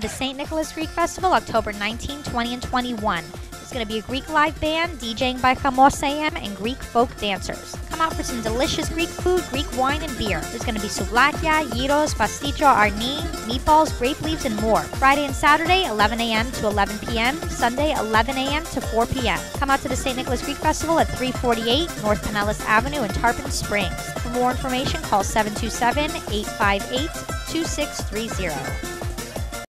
the St. Nicholas Greek Festival October 19, 20, and 21. It's going to be a Greek live band, DJing by Chamos AM, and Greek folk dancers. Come out for some delicious Greek food, Greek wine, and beer. There's going to be souvlakia, gyros, pastitsio, arni, meatballs, grape leaves, and more. Friday and Saturday, 11 a.m. to 11 p.m. Sunday, 11 a.m. to 4 p.m. Come out to the St. Nicholas Greek Festival at 348 North Pinellas Avenue in Tarpon Springs. For more information, call 727 858 2630.